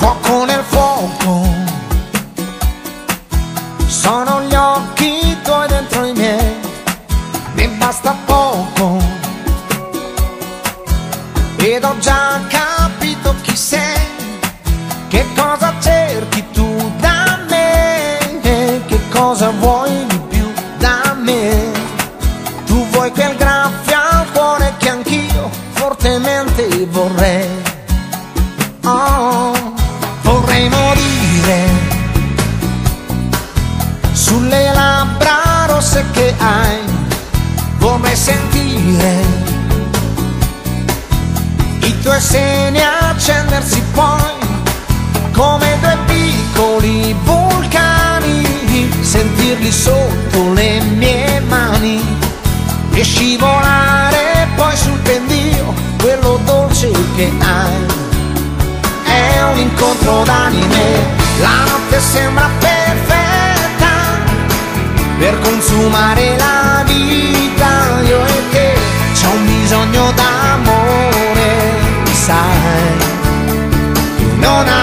fuoco nel fuoco. Sono gli occhi tuoi dentro i miei, mi basta poco. Ed ho già capito chi sei, che cosa cerchi tu da me, che cosa vuoi di più da me. Tu vuoi quel graffio al cuore sentire i tuoi seni accendersi poi come due piccoli vulcani, sentirli sotto le mie mani e scivolare poi sul pendio quello dolce che hai. È un incontro d'anime, la notte sembra perfetta per consumare la vita, non ha